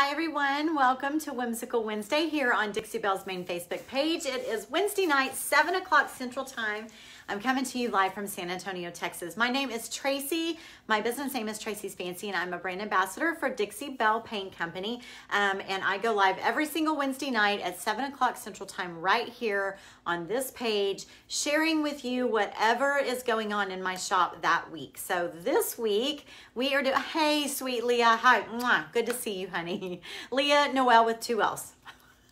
Hi everyone, welcome to Whimsical Wednesday here on Dixie Belle's main Facebook page. It is Wednesday night, 7 o'clock Central Time. I'm coming to you live from San Antonio, Texas. My name is Tracey. My business name is Tracey's Fancy, and I'm a brand ambassador for Dixie Belle Paint Company. Um, and I go live every single Wednesday night at 7 o'clock Central Time right here on this page, sharing with you whatever is going on in my shop that week. So this week, we are doing, hey, sweet Leah. Hi, Mwah. good to see you, honey. Leah Noel with two L's.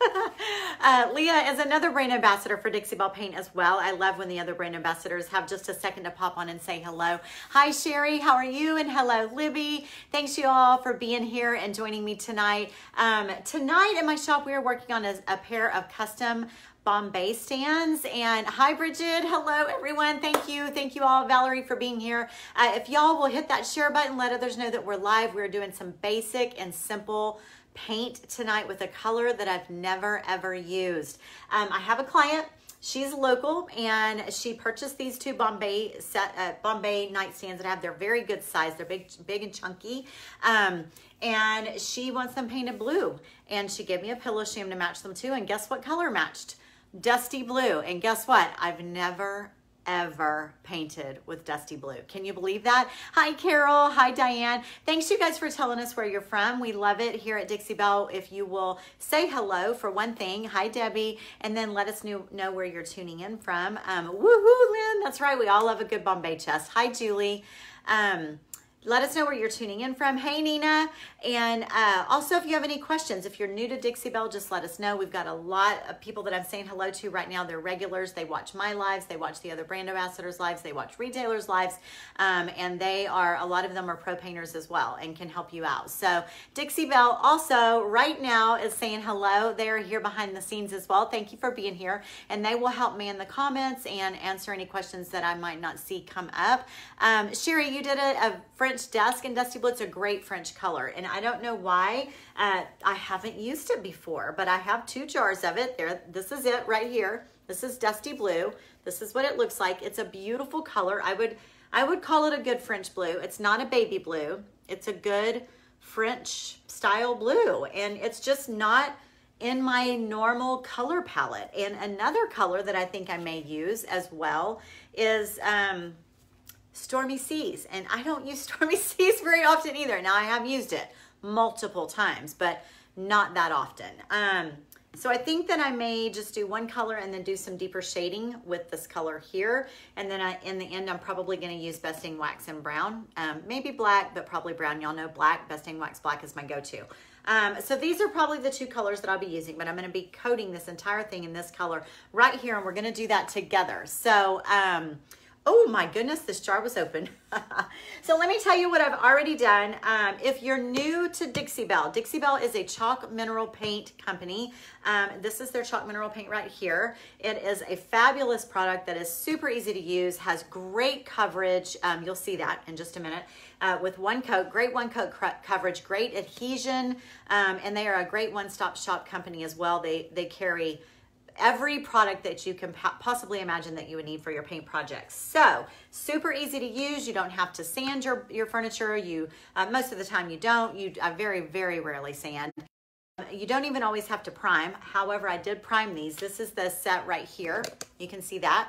uh, Leah is another brand ambassador for Dixie Belle Paint as well. I love when the other brand ambassadors have just a second to pop on and say hello. Hi, Sherry. How are you? And hello, Libby. Thanks you all for being here and joining me tonight. Um, tonight in my shop, we are working on a, a pair of custom Bombay stands. And hi, Bridget. Hello, everyone. Thank you. Thank you all, Valerie, for being here. Uh, if y'all will hit that share button, let others know that we're live. We're doing some basic and simple paint tonight with a color that I've never ever used. Um, I have a client. She's local and she purchased these two Bombay set uh, Bombay nightstands that have their very good size. They're big, big and chunky. Um, and she wants them painted blue. And she gave me a pillow sham to match them too. And guess what color matched? Dusty blue. And guess what? I've never ever painted with dusty blue. Can you believe that? Hi, Carol. Hi, Diane. Thanks you guys for telling us where you're from. We love it here at Dixie Belle. If you will say hello for one thing. Hi, Debbie. And then let us know, know where you're tuning in from. Um, woohoo, Lynn. That's right. We all love a good Bombay chest. Hi, Julie. Um, let us know where you're tuning in from. Hey, Nina. And uh, also, if you have any questions, if you're new to Dixie Belle, just let us know. We've got a lot of people that I'm saying hello to right now. They're regulars. They watch my lives. They watch the other brand ambassadors' lives. They watch retailers' lives. Um, and they are, a lot of them are pro painters as well and can help you out. So Dixie Belle also right now is saying hello. They're here behind the scenes as well. Thank you for being here. And they will help me in the comments and answer any questions that I might not see come up. Um, Sherry, you did a, a French French Dusk and Dusty Blue. A great French color. And I don't know why uh, I haven't used it before, but I have two jars of it. There, This is it right here. This is Dusty Blue. This is what it looks like. It's a beautiful color. I would, I would call it a good French blue. It's not a baby blue. It's a good French style blue. And it's just not in my normal color palette. And another color that I think I may use as well is um, Stormy Seas. And I don't use Stormy Seas very often either. Now I have used it multiple times, but not that often. Um, so I think that I may just do one color and then do some deeper shading with this color here. And then I, in the end, I'm probably gonna use Best Dang Wax in brown. Um, maybe black, but probably brown. Y'all know black, Best Dang Wax black is my go-to. Um, so these are probably the two colors that I'll be using, but I'm gonna be coating this entire thing in this color right here, and we're gonna do that together. So, um, Oh my goodness, this jar was open. so let me tell you what I've already done. Um, if you're new to Dixie Belle, Dixie Belle is a chalk mineral paint company. Um, this is their chalk mineral paint right here. It is a fabulous product that is super easy to use, has great coverage. Um, you'll see that in just a minute. Uh, with one coat, great one coat coverage, great adhesion, um, and they are a great one-stop shop company as well. They, they carry every product that you can possibly imagine that you would need for your paint projects. So super easy to use. You don't have to sand your, your furniture. You uh, Most of the time you don't. You very, very rarely sand. You don't even always have to prime. However, I did prime these. This is the set right here. You can see that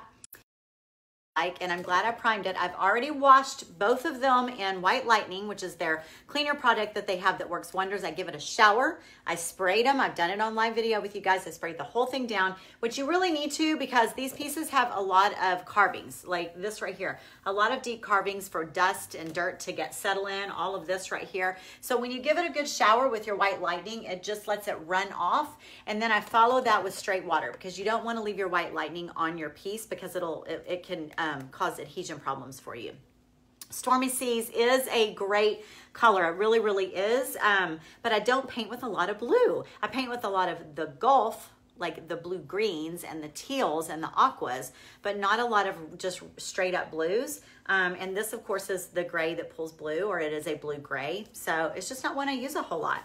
and I'm glad I primed it. I've already washed both of them in White Lightning, which is their cleaner product that they have that works wonders. I give it a shower. I sprayed them. I've done it on live video with you guys. I sprayed the whole thing down, which you really need to because these pieces have a lot of carvings, like this right here. A lot of deep carvings for dust and dirt to get settle in, all of this right here. So when you give it a good shower with your White Lightning, it just lets it run off. And then I follow that with straight water because you don't want to leave your White Lightning on your piece because it'll, it, it can, um, cause adhesion problems for you. Stormy Seas is a great color. It really, really is. Um, but I don't paint with a lot of blue. I paint with a lot of the Gulf, like the blue greens and the teals and the aquas, but not a lot of just straight up blues. Um, and this, of course, is the gray that pulls blue, or it is a blue gray. So it's just not one I use a whole lot.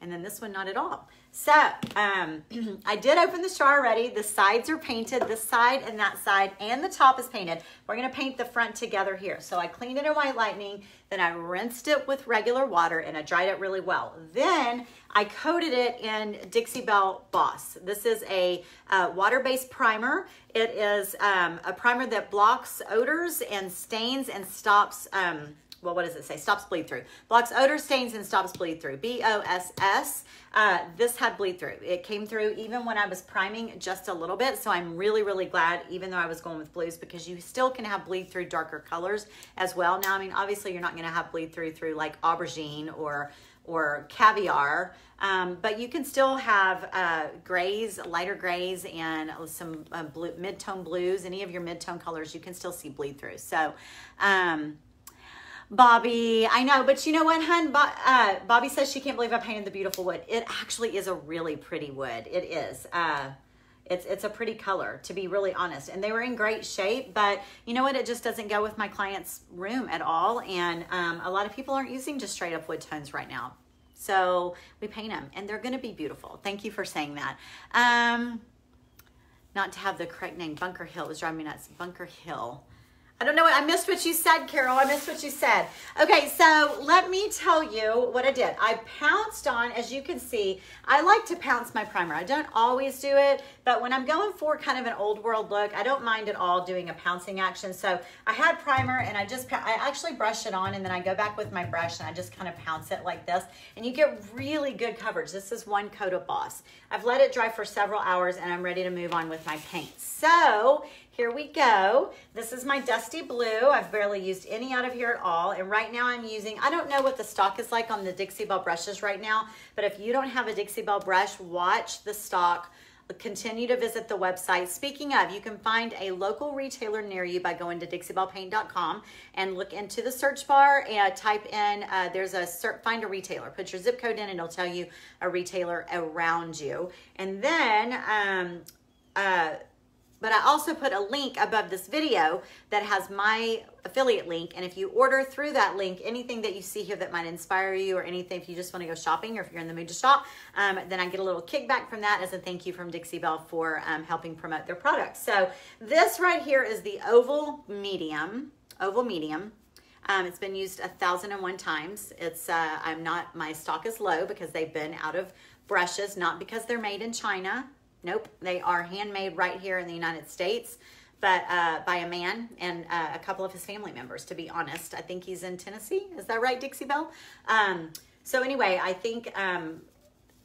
and then this one not at all. So um, I did open the straw already. The sides are painted, this side and that side, and the top is painted. We're gonna paint the front together here. So I cleaned it in white lightning, then I rinsed it with regular water and I dried it really well. Then I coated it in Dixie Belle Boss. This is a uh, water-based primer. It is um, a primer that blocks odors and stains and stops um, well, what does it say? Stops bleed through. Blocks odor, stains, and stops bleed through. B-O-S-S. Uh, this had bleed through. It came through even when I was priming just a little bit. So I'm really, really glad, even though I was going with blues, because you still can have bleed through darker colors as well. Now, I mean, obviously you're not going to have bleed through through like aubergine or or caviar, um, but you can still have uh, grays, lighter grays, and some uh, blue, mid-tone blues. Any of your mid-tone colors, you can still see bleed through. So, um, Bobby, I know, but you know what, hun? Bo uh, Bobby says she can't believe I painted the beautiful wood. It actually is a really pretty wood. It is. Uh, it's it's a pretty color, to be really honest. And they were in great shape, but you know what? It just doesn't go with my client's room at all. And um, a lot of people aren't using just straight up wood tones right now. So we paint them, and they're going to be beautiful. Thank you for saying that. Um, not to have the correct name, Bunker Hill was driving me nuts. Bunker Hill. I don't know what, I missed what you said, Carol. I missed what you said. Okay, so let me tell you what I did. I pounced on, as you can see, I like to pounce my primer. I don't always do it, but when I'm going for kind of an old world look, I don't mind at all doing a pouncing action. So I had primer and I just, I actually brush it on and then I go back with my brush and I just kind of pounce it like this. And you get really good coverage. This is one coat of Boss. I've let it dry for several hours and I'm ready to move on with my paint. So here we go. This is my Dusty Blue. I've barely used any out of here at all. And right now I'm using, I don't know what the stock is like on the Dixie Belle brushes right now, but if you don't have a Dixie Belle brush, watch the stock continue to visit the website. Speaking of, you can find a local retailer near you by going to dixiebellepaint.com and look into the search bar and type in, uh, there's a find a retailer. Put your zip code in and it'll tell you a retailer around you. And then, um, uh, but I also put a link above this video that has my affiliate link. And if you order through that link, anything that you see here that might inspire you or anything, if you just want to go shopping or if you're in the mood to shop, um, then I get a little kickback from that as a thank you from Dixie Belle for um, helping promote their products. So this right here is the oval medium, oval medium. Um, it's been used a thousand and one times. It's uh, I'm not my stock is low because they've been out of brushes, not because they're made in China. Nope, they are handmade right here in the United States, but uh, by a man and uh, a couple of his family members, to be honest. I think he's in Tennessee. Is that right, Dixie Belle? Um, so anyway, I think um,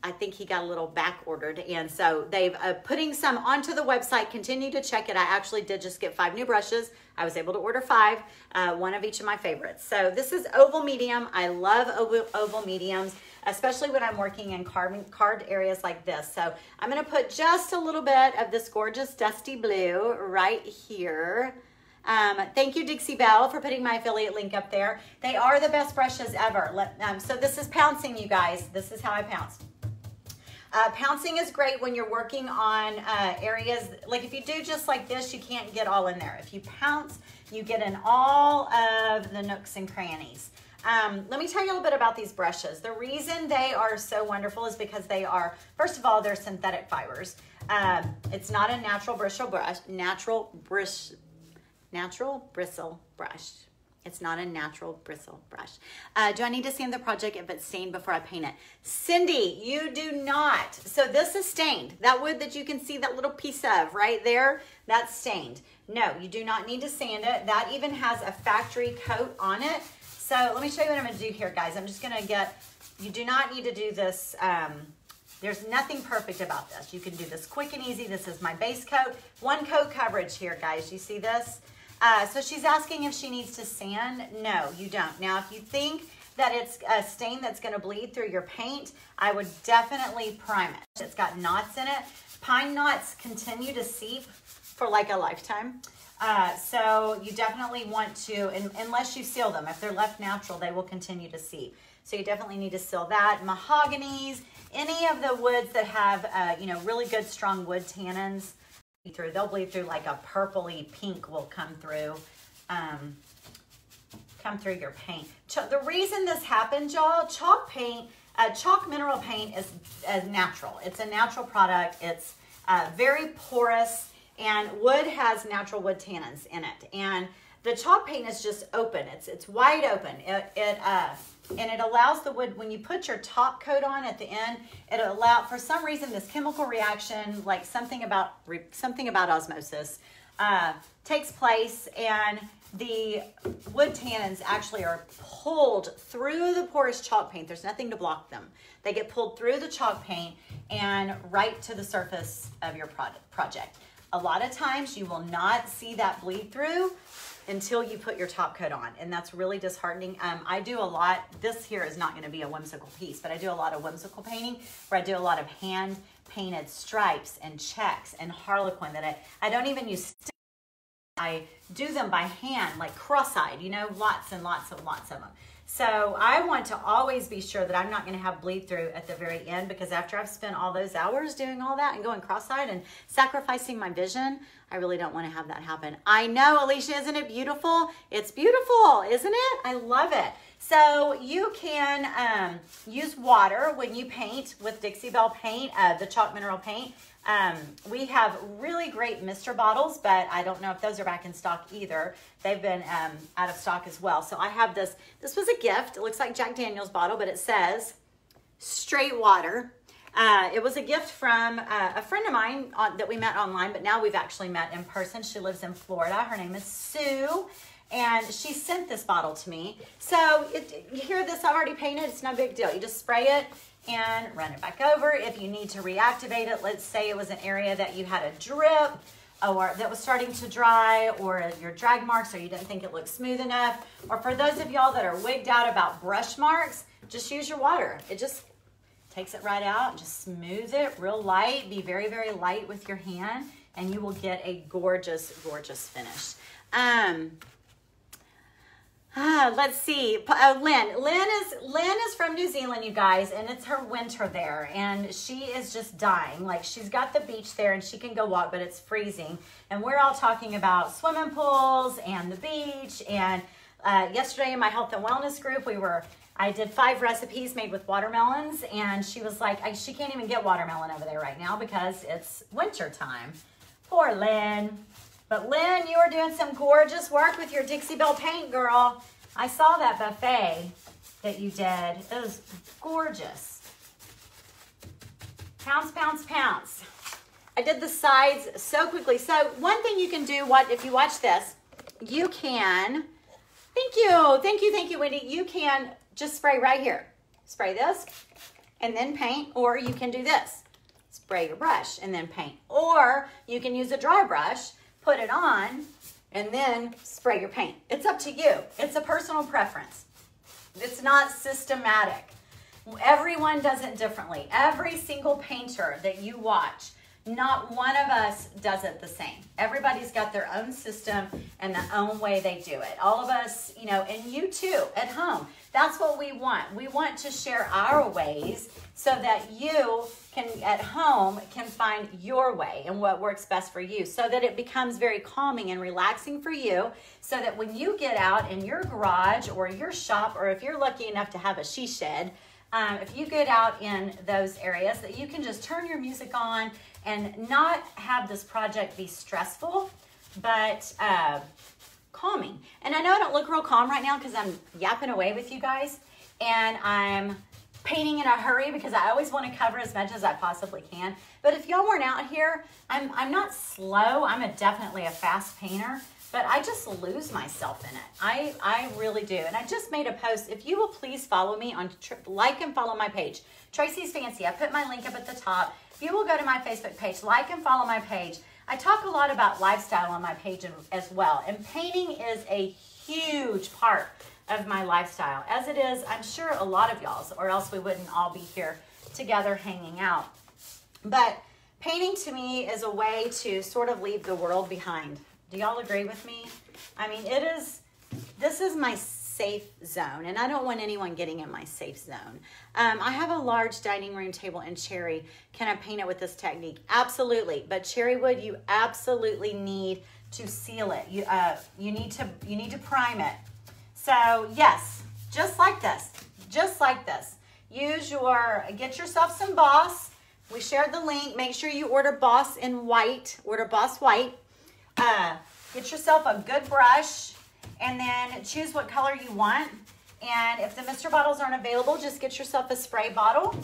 I think he got a little back ordered. And so they've uh, putting some onto the website. Continue to check it. I actually did just get five new brushes. I was able to order five, uh, one of each of my favorites. So this is oval medium. I love oval, oval mediums especially when I'm working in carving, carved areas like this. So I'm gonna put just a little bit of this gorgeous dusty blue right here. Um, thank you, Dixie Belle, for putting my affiliate link up there. They are the best brushes ever. Let, um, so this is pouncing, you guys. This is how I pounce. Uh, pouncing is great when you're working on uh, areas, like if you do just like this, you can't get all in there. If you pounce, you get in all of the nooks and crannies. Um, let me tell you a little bit about these brushes. The reason they are so wonderful is because they are, first of all, they're synthetic fibers. Um, it's not a natural bristle brush, natural bris, natural bristle brush. It's not a natural bristle brush. Uh, do I need to sand the project if it's stained before I paint it? Cindy, you do not. So this is stained. That wood that you can see that little piece of right there, that's stained. No, you do not need to sand it. That even has a factory coat on it. So let me show you what I'm gonna do here, guys. I'm just gonna get, you do not need to do this, um, there's nothing perfect about this. You can do this quick and easy. This is my base coat. One coat coverage here, guys. You see this? Uh, so she's asking if she needs to sand. No, you don't. Now, if you think that it's a stain that's gonna bleed through your paint, I would definitely prime it. It's got knots in it. Pine knots continue to seep for like a lifetime. Uh, so you definitely want to, unless you seal them, if they're left natural, they will continue to seep. So you definitely need to seal that. Mahoganies, any of the woods that have, uh, you know, really good strong wood tannins, through, they'll bleed through like a purpley pink will come through, um, come through your paint. The reason this happens, y'all, chalk paint uh, chalk mineral paint is, is natural. It's a natural product. It's uh, very porous, and wood has natural wood tannins in it. And the chalk paint is just open. It's it's wide open. It it uh, and it allows the wood when you put your top coat on at the end. It allow for some reason this chemical reaction, like something about something about osmosis, uh, takes place and the wood tannins actually are pulled through the porous chalk paint. There's nothing to block them. They get pulled through the chalk paint and right to the surface of your project. A lot of times you will not see that bleed through until you put your top coat on. And that's really disheartening. Um, I do a lot, this here is not gonna be a whimsical piece, but I do a lot of whimsical painting where I do a lot of hand painted stripes and checks and harlequin that I, I don't even use I do them by hand, like cross-eyed, you know, lots and lots and lots of them. So I want to always be sure that I'm not going to have bleed through at the very end because after I've spent all those hours doing all that and going cross-eyed and sacrificing my vision, I really don't want to have that happen. I know, Alicia, isn't it beautiful? It's beautiful, isn't it? I love it. So you can um, use water when you paint with Dixie Belle paint, uh, the chalk mineral paint. Um, we have really great mister bottles, but I don't know if those are back in stock either. They've been um, out of stock as well. So I have this. This was a gift. It looks like Jack Daniels bottle, but it says straight water. Uh, it was a gift from uh, a friend of mine on, that we met online, but now we've actually met in person. She lives in Florida. Her name is Sue and she sent this bottle to me. So it, you hear this, I've already painted, it's no big deal. You just spray it and run it back over. If you need to reactivate it, let's say it was an area that you had a drip or that was starting to dry or your drag marks or you didn't think it looked smooth enough. Or for those of y'all that are wigged out about brush marks, just use your water. It just takes it right out, just smooth it real light. Be very, very light with your hand and you will get a gorgeous, gorgeous finish. Um, Ah, let's see. Uh, Lynn. Lynn is Lynn is from New Zealand, you guys, and it's her winter there, and she is just dying. Like she's got the beach there, and she can go walk, but it's freezing. And we're all talking about swimming pools and the beach. And uh, yesterday in my health and wellness group, we were. I did five recipes made with watermelons, and she was like, I, she can't even get watermelon over there right now because it's winter time. Poor Lynn. But Lynn, you are doing some gorgeous work with your Dixie Belle paint, girl. I saw that buffet that you did. It was gorgeous. Pounce, pounce, pounce. I did the sides so quickly. So one thing you can do, what if you watch this, you can, thank you, thank you, thank you, Wendy. You can just spray right here. Spray this and then paint, or you can do this. Spray your brush and then paint. Or you can use a dry brush put it on, and then spray your paint. It's up to you. It's a personal preference. It's not systematic. Everyone does it differently. Every single painter that you watch, not one of us does it the same. Everybody's got their own system and the own way they do it. All of us, you know, and you too at home. That's what we want. We want to share our ways so that you can at home can find your way and what works best for you so that it becomes very calming and relaxing for you so that when you get out in your garage or your shop or if you're lucky enough to have a she shed um, if you get out in those areas that you can just turn your music on and not have this project be stressful but uh, calming and i know i don't look real calm right now because i'm yapping away with you guys and i'm painting in a hurry because I always want to cover as much as I possibly can. But if y'all weren't out here, I'm, I'm not slow. I'm a, definitely a fast painter, but I just lose myself in it. I, I really do. And I just made a post. If you will please follow me on, like and follow my page, Tracey's Fancy. I put my link up at the top. If you will go to my Facebook page, like and follow my page. I talk a lot about lifestyle on my page as well. And painting is a huge part of my lifestyle, as it is, I'm sure, a lot of y'all's, or else we wouldn't all be here together hanging out. But painting to me is a way to sort of leave the world behind. Do y'all agree with me? I mean, it is, this is my safe zone, and I don't want anyone getting in my safe zone. Um, I have a large dining room table in cherry. Can I paint it with this technique? Absolutely, but cherry wood, you absolutely need to seal it. You, uh, you, need to, you need to prime it. So yes, just like this, just like this. use your, get yourself some Boss. We shared the link. Make sure you order Boss in white. Order Boss white. Uh, get yourself a good brush and then choose what color you want. And if the mister bottles aren't available, just get yourself a spray bottle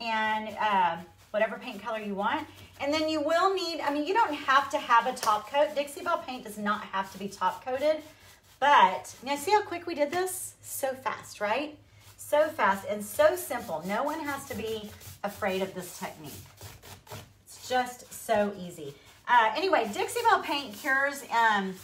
and uh, whatever paint color you want. And then you will need, I mean, you don't have to have a top coat. Dixie Belle paint does not have to be top coated. But, now see how quick we did this? So fast, right? So fast and so simple. No one has to be afraid of this technique. It's just so easy. Uh, anyway, Dixie Belle paint cures um,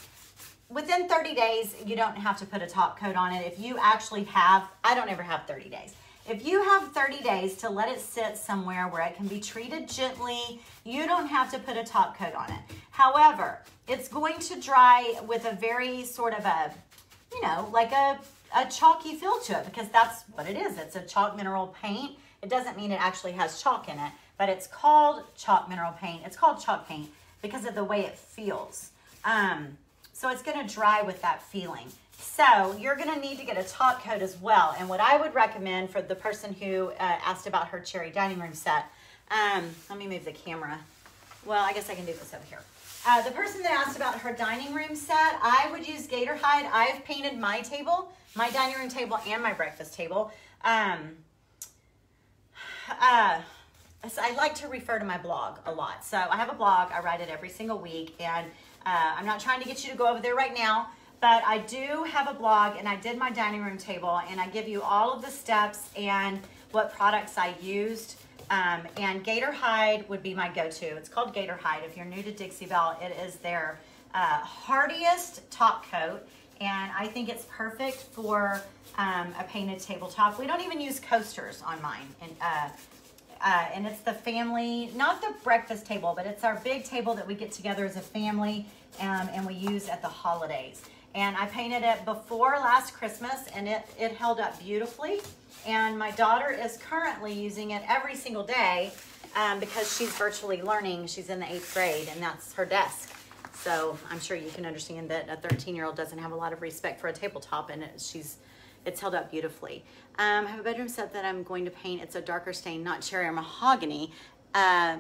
within 30 days. You don't have to put a top coat on it. If you actually have, I don't ever have 30 days. If you have 30 days to let it sit somewhere where it can be treated gently, you don't have to put a top coat on it. However, it's going to dry with a very sort of a, you know, like a, a chalky feel to it because that's what it is. It's a chalk mineral paint. It doesn't mean it actually has chalk in it, but it's called chalk mineral paint. It's called chalk paint because of the way it feels. Um, so it's gonna dry with that feeling. So you're gonna need to get a top coat as well. And what I would recommend for the person who uh, asked about her cherry dining room set, um, let me move the camera. Well, I guess I can do this over here. Uh, the person that asked about her dining room set, I would use gator hide. I've painted my table, my dining room table and my breakfast table. Um, uh, so I like to refer to my blog a lot. So I have a blog, I write it every single week, and uh, I'm not trying to get you to go over there right now, but I do have a blog and I did my dining room table and I give you all of the steps and what products I used. Um, and Gator Hide would be my go-to. It's called Gator Hide. If you're new to Dixie Belle, it is their uh, hardiest top coat. And I think it's perfect for um, a painted tabletop. We don't even use coasters on mine. And, uh, uh, and it's the family, not the breakfast table, but it's our big table that we get together as a family um, and we use at the holidays. And I painted it before last Christmas and it, it held up beautifully. And my daughter is currently using it every single day um, because she's virtually learning. She's in the eighth grade and that's her desk. So I'm sure you can understand that a 13 year old doesn't have a lot of respect for a tabletop and it, she's, it's held up beautifully. Um, I have a bedroom set that I'm going to paint. It's a darker stain, not cherry or mahogany. Uh,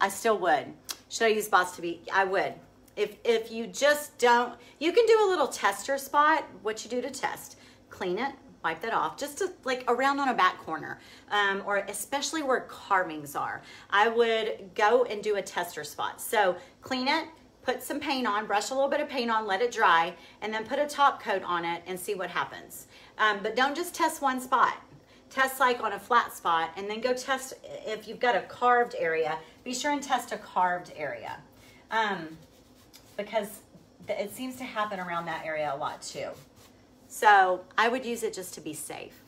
I still would. Should I use Boss to be? I would. If, if you just don't, you can do a little tester spot, what you do to test. Clean it, wipe that off, just to, like around on a back corner, um, or especially where carvings are. I would go and do a tester spot. So clean it, put some paint on, brush a little bit of paint on, let it dry, and then put a top coat on it and see what happens. Um, but don't just test one spot. Test like on a flat spot and then go test if you've got a carved area, be sure and test a carved area. Um, because it seems to happen around that area a lot too. So I would use it just to be safe.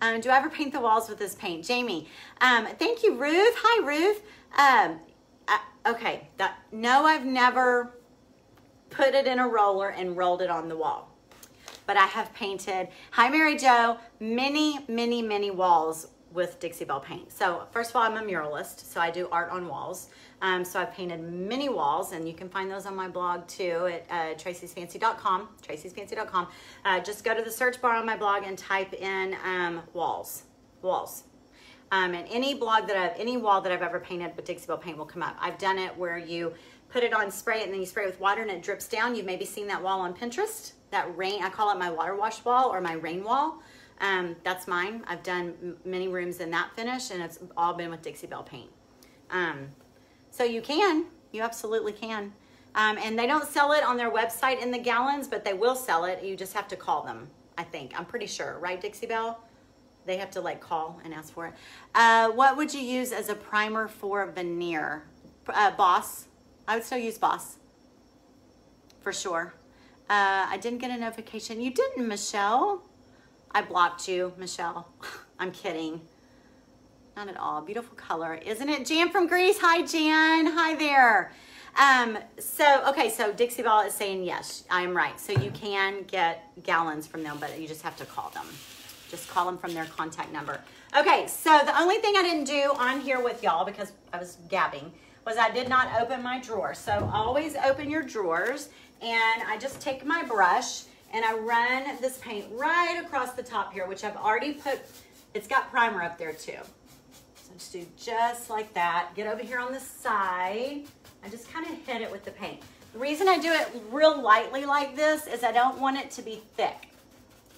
Um, do I ever paint the walls with this paint? Jamie, um, thank you, Ruth. Hi, Ruth. Um, uh, okay, that, no, I've never put it in a roller and rolled it on the wall. But I have painted, hi, Mary Jo, many, many, many walls with Dixie Belle paint. So first of all, I'm a muralist, so I do art on walls. Um, so I've painted many walls, and you can find those on my blog too at uh, traceysfancy.com, traceysfancy.com. Uh, just go to the search bar on my blog and type in um, walls, walls. Um, and any blog that I've, any wall that I've ever painted with Dixie Belle paint will come up. I've done it where you put it on spray it, and then you spray it with water and it drips down. You've maybe seen that wall on Pinterest, that rain, I call it my water wash wall or my rain wall. Um, that's mine. I've done many rooms in that finish and it's all been with Dixie Belle paint. Um, so you can, you absolutely can. Um, and they don't sell it on their website in the gallons, but they will sell it. You just have to call them, I think. I'm pretty sure, right, Dixie Belle? They have to like call and ask for it. Uh, what would you use as a primer for veneer? Uh, Boss. I would still use Boss for sure. Uh, I didn't get a notification. You didn't, Michelle. I blocked you, Michelle. I'm kidding. Not at all. Beautiful color. Isn't it? Jan from Greece. Hi, Jan. Hi there. Um, so, okay, so Dixie Belle is saying yes, I am right. So you can get gallons from them, but you just have to call them. Just call them from their contact number. Okay, so the only thing I didn't do on here with y'all, because I was gabbing, was I did not open my drawer. So always open your drawers, and I just take my brush, and I run this paint right across the top here, which I've already put It's got primer up there too. So just do just like that. Get over here on the side. I just kind of hit it with the paint. The reason I do it real lightly like this is I don't want it to be thick.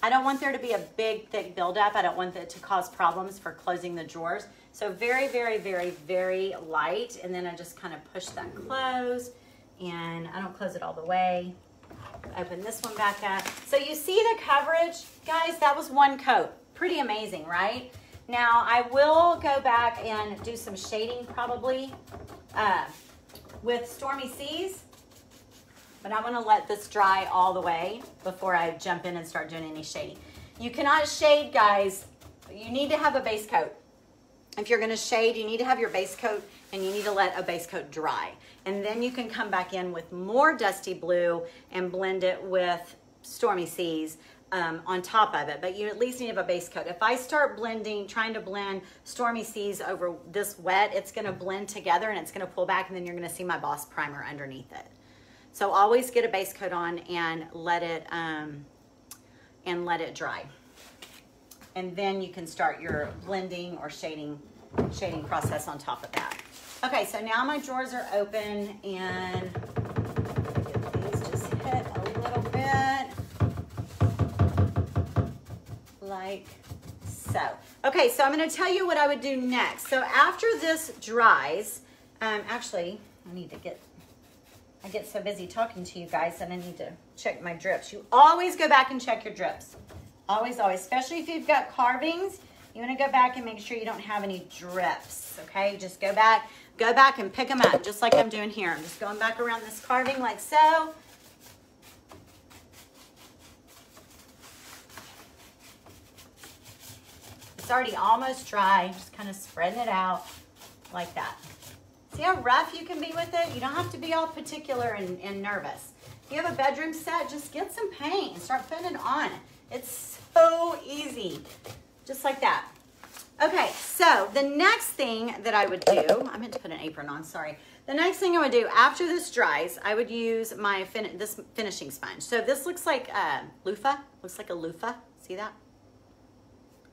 I don't want there to be a big, thick buildup. I don't want it to cause problems for closing the drawers. So very, very, very, very light. And then I just kind of push that close and I don't close it all the way. Open this one back up. So you see the coverage, guys, that was one coat. Pretty amazing, right? Now I will go back and do some shading probably uh, with Stormy Seas, but I wanna let this dry all the way before I jump in and start doing any shading. You cannot shade, guys. You need to have a base coat. If you're gonna shade, you need to have your base coat and you need to let a base coat dry. And then you can come back in with more Dusty Blue and blend it with Stormy Seas um, on top of it, but you at least need to have a base coat. If I start blending, trying to blend Stormy Seas over this wet, it's gonna blend together and it's gonna pull back and then you're gonna see my Boss Primer underneath it. So always get a base coat on and let it, um, and let it dry. And then you can start your blending or shading, shading process on top of that. Okay, so now my drawers are open and these just hit a little bit like so. Okay, so I'm gonna tell you what I would do next. So after this dries, um, actually, I need to get, I get so busy talking to you guys that I need to check my drips. You always go back and check your drips. Always, always, especially if you've got carvings, you wanna go back and make sure you don't have any drips, okay? Just go back, go back and pick them up, just like I'm doing here. I'm just going back around this carving like so. It's already almost dry, just kind of spreading it out like that. See how rough you can be with it? You don't have to be all particular and, and nervous. If you have a bedroom set, just get some paint and start putting it on. It's so easy, just like that. Okay, so the next thing that I would do, I meant to put an apron on, sorry. The next thing I would do after this dries, I would use my fin this finishing sponge. So this looks like a loofah, looks like a loofah, see that?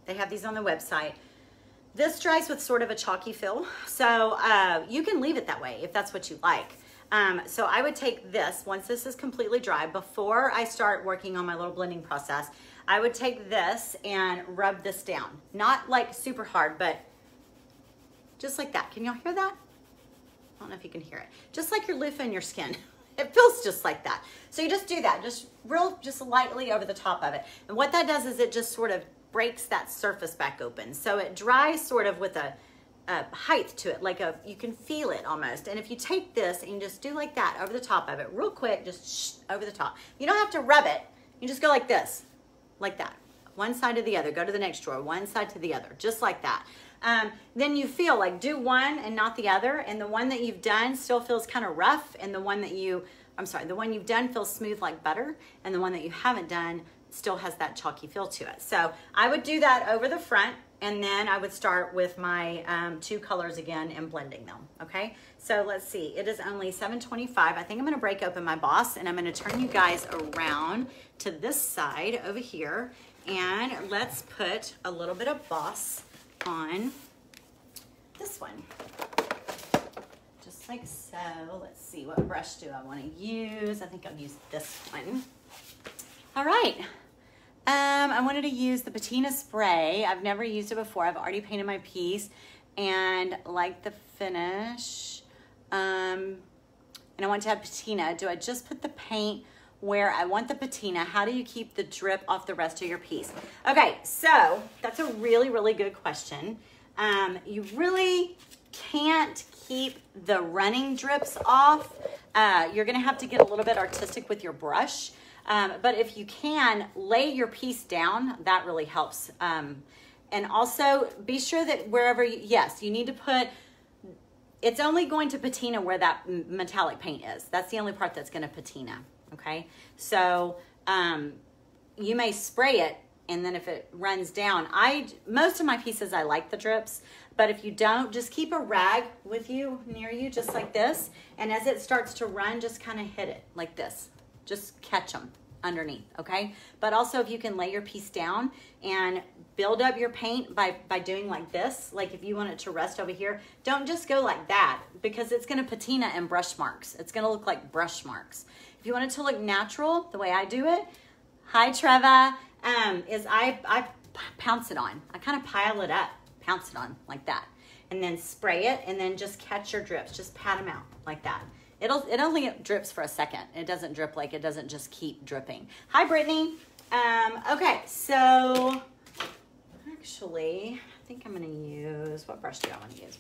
They have these on the website. This dries with sort of a chalky feel, so uh, you can leave it that way if that's what you like. Um, so I would take this, once this is completely dry, before I start working on my little blending process, I would take this and rub this down. Not like super hard, but just like that. Can y'all hear that? I don't know if you can hear it. Just like your loofah in your skin. It feels just like that. So you just do that, just real, just lightly over the top of it. And what that does is it just sort of breaks that surface back open. So it dries sort of with a, a height to it, like a, you can feel it almost. And if you take this and you just do like that over the top of it, real quick, just over the top. You don't have to rub it. You just go like this like that. One side to the other, go to the next drawer, one side to the other, just like that. Um, then you feel like do one and not the other, and the one that you've done still feels kind of rough, and the one that you, I'm sorry, the one you've done feels smooth like butter, and the one that you haven't done still has that chalky feel to it. So I would do that over the front, and then I would start with my um, two colors again and blending them, okay? So let's see, it is only 7.25. I think I'm gonna break open my boss and I'm gonna turn you guys around to this side over here and let's put a little bit of boss on this one. Just like so. Let's see, what brush do I wanna use? I think I'll use this one. All right. Um, I wanted to use the patina spray. I've never used it before. I've already painted my piece and like the finish. Um, and I want to add patina. Do I just put the paint where I want the patina? How do you keep the drip off the rest of your piece? Okay, so that's a really, really good question. Um, you really can't keep the running drips off. Uh, you're gonna have to get a little bit artistic with your brush. Um, but if you can, lay your piece down. That really helps. Um, and also be sure that wherever, you, yes, you need to put it's only going to patina where that metallic paint is. That's the only part that's going to patina, okay? So um, you may spray it, and then if it runs down, I most of my pieces I like the drips, but if you don't, just keep a rag with you, near you, just like this, and as it starts to run, just kind of hit it like this. Just catch them, underneath, okay? But also if you can lay your piece down and build up your paint by, by doing like this, like if you want it to rest over here, don't just go like that because it's gonna patina and brush marks. It's gonna look like brush marks. If you want it to look natural, the way I do it, hi Treva, um, is I, I pounce it on. I kind of pile it up, pounce it on like that. And then spray it and then just catch your drips. Just pat them out like that. It'll, it only drips for a second. It doesn't drip like it doesn't just keep dripping. Hi, Brittany. Um, okay, so actually, I think I'm gonna use, what brush do I wanna use?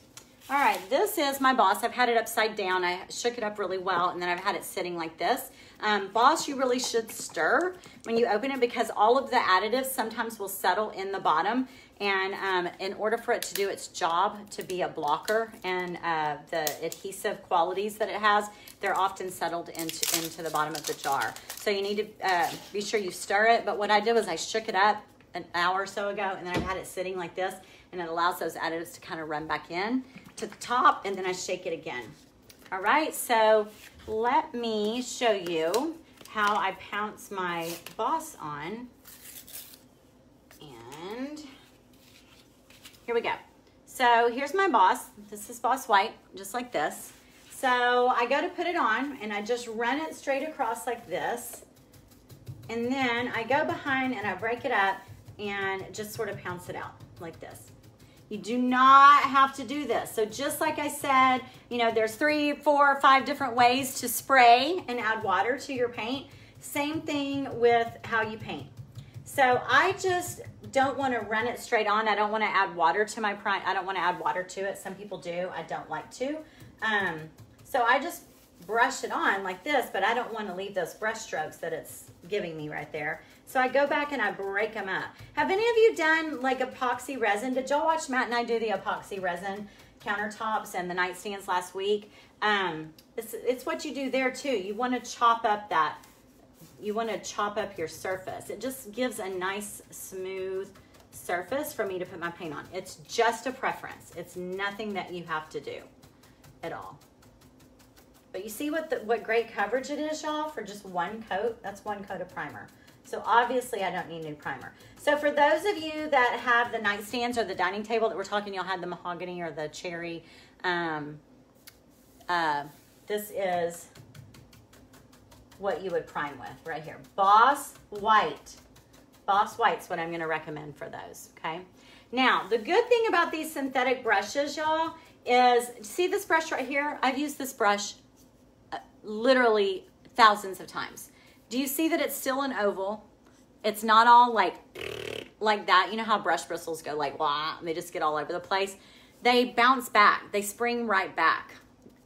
All right, this is my Boss. I've had it upside down. I shook it up really well, and then I've had it sitting like this. Um, Boss, you really should stir when you open it because all of the additives sometimes will settle in the bottom. And um, in order for it to do its job to be a blocker and uh, the adhesive qualities that it has, they're often settled into, into the bottom of the jar. So you need to uh, be sure you stir it. But what I did was I shook it up an hour or so ago, and then I've had it sitting like this, and it allows those additives to kind of run back in to the top and then I shake it again. All right, so let me show you how I pounce my boss on. And here we go. So here's my boss. This is boss white, just like this. So I go to put it on and I just run it straight across like this. And then I go behind and I break it up and just sort of pounce it out like this. You do not have to do this. So just like I said, you know, there's three, four, five different ways to spray and add water to your paint. Same thing with how you paint. So I just don't want to run it straight on. I don't want to add water to my prime. I don't want to add water to it. Some people do. I don't like to. Um, so I just brush it on like this, but I don't want to leave those brush strokes that it's giving me right there. So I go back and I break them up. Have any of you done like epoxy resin? Did y'all watch Matt and I do the epoxy resin countertops and the nightstands last week? Um, it's, it's what you do there too. You want to chop up that, you want to chop up your surface. It just gives a nice smooth surface for me to put my paint on. It's just a preference. It's nothing that you have to do at all. But you see what the, what great coverage it is, y'all, for just one coat? That's one coat of primer. So obviously I don't need new primer. So for those of you that have the nightstands or the dining table that we're talking, y'all had the mahogany or the cherry. Um, uh, this is what you would prime with right here. Boss White. Boss White's what I'm going to recommend for those, okay? Now, the good thing about these synthetic brushes, y'all, is see this brush right here? I've used this brush uh, literally thousands of times. Do you see that it's still an oval? It's not all like like that. You know how brush bristles go like wah, and they just get all over the place. They bounce back. They spring right back.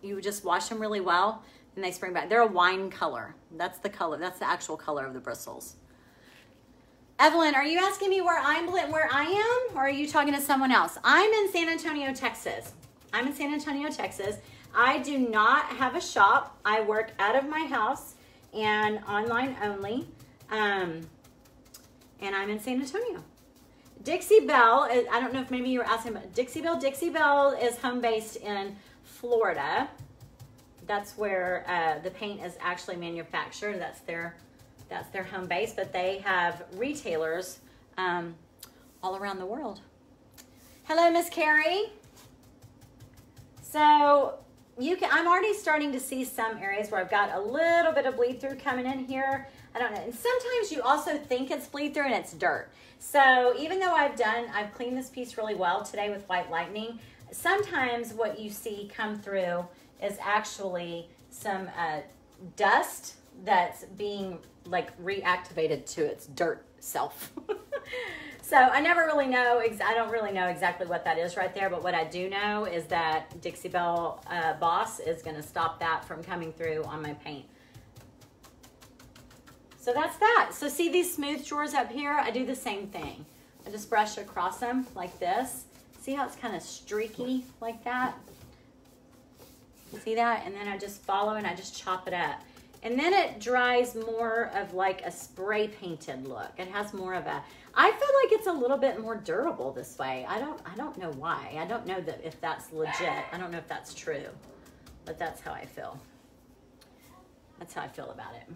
You just wash them really well, and they spring back. They're a wine color. That's the color. That's the actual color of the bristles. Evelyn, are you asking me where I'm where I am, or are you talking to someone else? I'm in San Antonio, Texas. I'm in San Antonio, Texas. I do not have a shop. I work out of my house and online only. Um, and I'm in San Antonio. Dixie Belle, I don't know if maybe you were asking about Dixie Belle. Dixie Belle is home based in Florida. That's where uh, the paint is actually manufactured. That's their that's their home base, but they have retailers um, all around the world. Hello, Miss Carrie. So you can, I'm already starting to see some areas where I've got a little bit of bleed through coming in here. I don't know. And sometimes you also think it's bleed through and it's dirt. So even though I've done, I've cleaned this piece really well today with White Lightning, sometimes what you see come through is actually some uh, dust that's being like reactivated to its dirt self. So I never really know, I don't really know exactly what that is right there, but what I do know is that Dixie Belle uh, Boss is gonna stop that from coming through on my paint. So that's that. So see these smooth drawers up here? I do the same thing. I just brush across them like this. See how it's kind of streaky like that? See that? And then I just follow and I just chop it up. And then it dries more of like a spray painted look. It has more of a, I feel like it's a little bit more durable this way. I don't I don't know why. I don't know that if that's legit. I don't know if that's true. But that's how I feel. That's how I feel about it.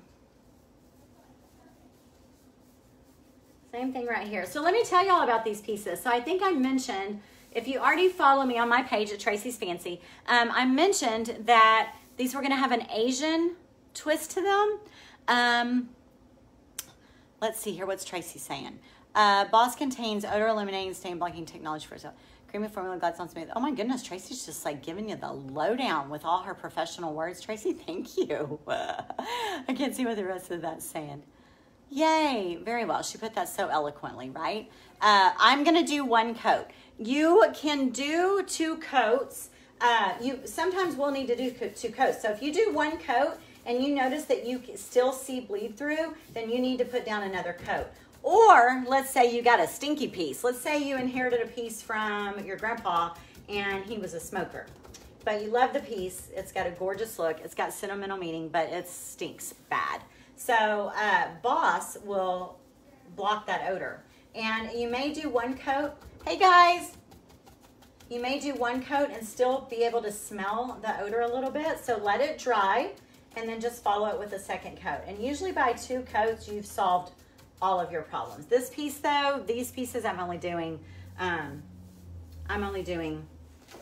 Same thing right here. So let me tell y'all about these pieces. So I think I mentioned, if you already follow me on my page at Tracey's Fancy, um, I mentioned that these were gonna have an Asian twist to them. Um, let's see here, what's Tracy saying? Uh, Boss contains odor eliminating stain blocking technology for itself. Creamy formula glides on smooth. Oh my goodness, Tracy's just like giving you the lowdown with all her professional words. Tracy, thank you. I can't see what the rest of that's saying. Yay, very well. She put that so eloquently, right? Uh, I'm gonna do one coat. You can do two coats. Uh, you sometimes will need to do two coats. So if you do one coat and you notice that you still see bleed through, then you need to put down another coat. Or let's say you got a stinky piece. Let's say you inherited a piece from your grandpa and he was a smoker. But you love the piece. It's got a gorgeous look. It's got sentimental meaning, but it stinks bad. So uh, Boss will block that odor. And you may do one coat. Hey guys, you may do one coat and still be able to smell the odor a little bit. So let it dry and then just follow it with a second coat. And usually by two coats, you've solved all of your problems. This piece though, these pieces I'm only doing, um, I'm only doing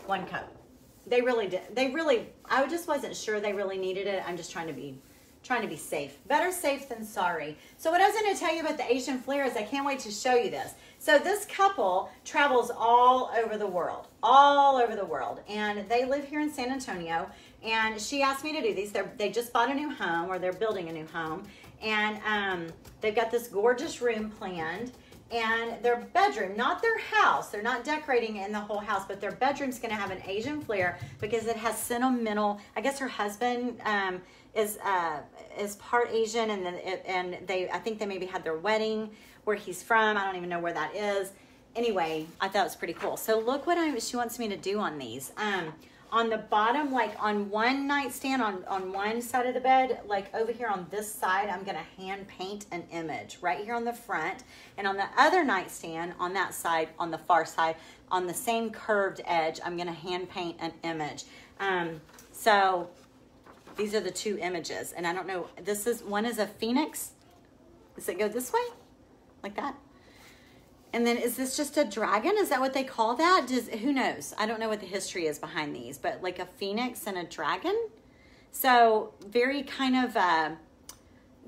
one coat. They really did, they really, I just wasn't sure they really needed it. I'm just trying to be, trying to be safe. Better safe than sorry. So what I was gonna tell you about the Asian flair is I can't wait to show you this. So this couple travels all over the world, all over the world. And they live here in San Antonio. And she asked me to do these. They're, they just bought a new home or they're building a new home and um, they've got this gorgeous room planned and their bedroom, not their house, they're not decorating in the whole house, but their bedroom's gonna have an Asian flair because it has sentimental, I guess her husband um, is uh, is part Asian and then it, and they, I think they maybe had their wedding where he's from. I don't even know where that is. Anyway, I thought it was pretty cool. So look what I, she wants me to do on these. Um, on the bottom, like on one nightstand on, on one side of the bed, like over here on this side, I'm gonna hand paint an image right here on the front. And on the other nightstand, on that side, on the far side, on the same curved edge, I'm gonna hand paint an image. Um, so these are the two images. And I don't know, this is, one is a phoenix. Does it go this way? Like that? And then is this just a dragon? Is that what they call that? Does who knows? I don't know what the history is behind these, but like a phoenix and a dragon. So very kind of uh,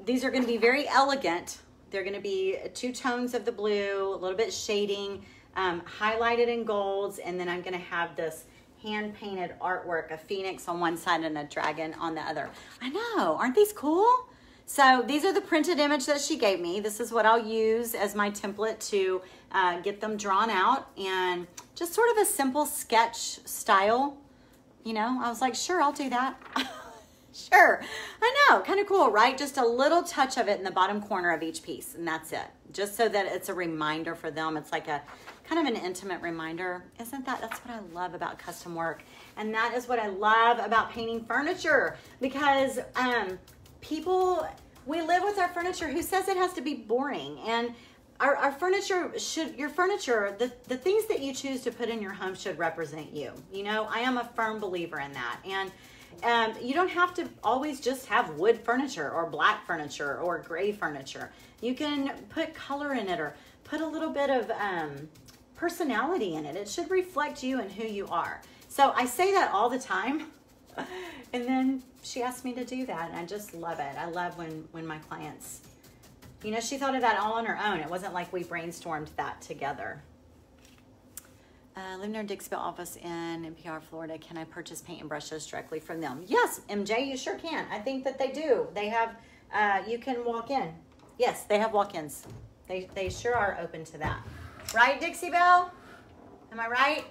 these are going to be very elegant. They're going to be two tones of the blue, a little bit shading, um, highlighted in golds, and then I'm going to have this hand painted artwork, a phoenix on one side and a dragon on the other. I know, aren't these cool? So these are the printed image that she gave me. This is what I'll use as my template to uh, get them drawn out and just sort of a simple sketch style. You know, I was like, sure, I'll do that. sure. I know, kind of cool, right? Just a little touch of it in the bottom corner of each piece and that's it. Just so that it's a reminder for them. It's like a kind of an intimate reminder. Isn't that, that's what I love about custom work. And that is what I love about painting furniture because um, people, we live with our furniture. Who says it has to be boring? And our, our furniture should, your furniture, the, the things that you choose to put in your home should represent you. You know, I am a firm believer in that. And um, you don't have to always just have wood furniture or black furniture or gray furniture. You can put color in it or put a little bit of um, personality in it. It should reflect you and who you are. So I say that all the time. and then she asked me to do that and I just love it. I love when when my clients you know, she thought of that all on her own. It wasn't like we brainstormed that together. Uh, live near Dixie office in NPR, Florida. Can I purchase paint and brushes directly from them? Yes, MJ, you sure can. I think that they do. They have, uh, you can walk in. Yes, they have walk-ins. They, they sure are open to that. Right, Dixie Belle? Am I right?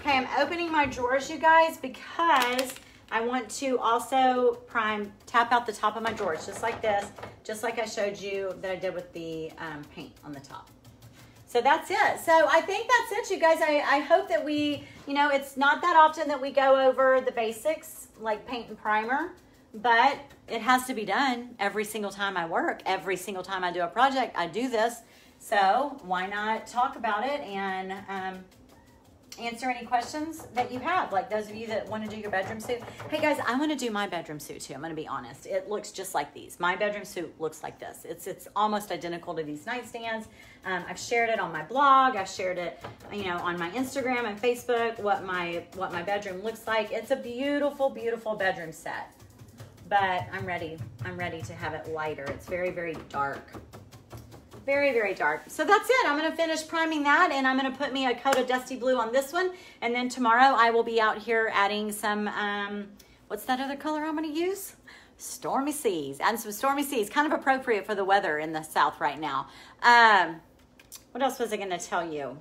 Okay, I'm opening my drawers, you guys, because I want to also prime, tap out the top of my drawers, just like this, just like I showed you that I did with the um, paint on the top. So that's it. So I think that's it, you guys. I, I hope that we, you know, it's not that often that we go over the basics, like paint and primer, but it has to be done every single time I work, every single time I do a project, I do this. So why not talk about it and, um, answer any questions that you have. Like those of you that want to do your bedroom suit. Hey guys, I want to do my bedroom suit too. I'm going to be honest. It looks just like these. My bedroom suit looks like this. It's it's almost identical to these nightstands. Um, I've shared it on my blog. I've shared it, you know, on my Instagram and Facebook. What my what my bedroom looks like. It's a beautiful, beautiful bedroom set. But I'm ready. I'm ready to have it lighter. It's very, very dark very, very dark. So that's it. I'm going to finish priming that and I'm going to put me a coat of dusty blue on this one. And then tomorrow I will be out here adding some, um, what's that other color I'm going to use? Stormy Seas. Adding some Stormy Seas. Kind of appropriate for the weather in the south right now. Um, what else was I going to tell you?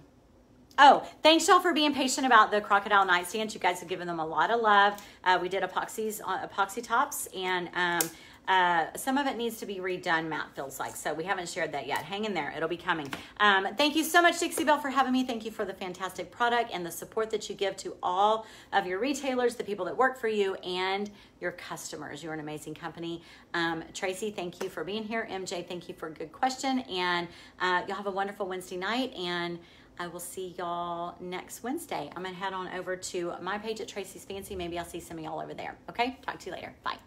Oh, thanks y'all for being patient about the crocodile nightstands. You guys have given them a lot of love. Uh, we did epoxies, uh, epoxy tops, and um, uh, some of it needs to be redone, Matt feels like. So we haven't shared that yet. Hang in there. It'll be coming. Um, thank you so much, Dixie Belle, for having me. Thank you for the fantastic product and the support that you give to all of your retailers, the people that work for you, and your customers. You're an amazing company. Um, Tracy, thank you for being here. MJ, thank you for a good question. And uh, y'all have a wonderful Wednesday night. And I will see y'all next Wednesday. I'm going to head on over to my page at Tracey's Fancy. Maybe I'll see some of y'all over there. Okay? Talk to you later. Bye.